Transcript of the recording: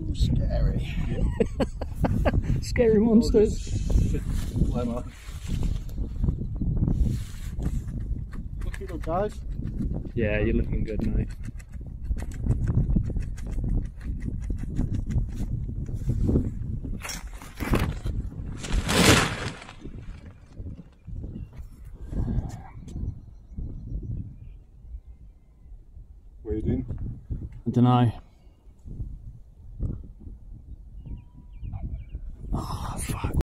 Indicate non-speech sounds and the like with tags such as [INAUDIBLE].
Ooh, scary. [LAUGHS] Scary monsters. Lemma. Looking good, guys. Yeah, you're looking good, mate. Wading. I don't know. fuck.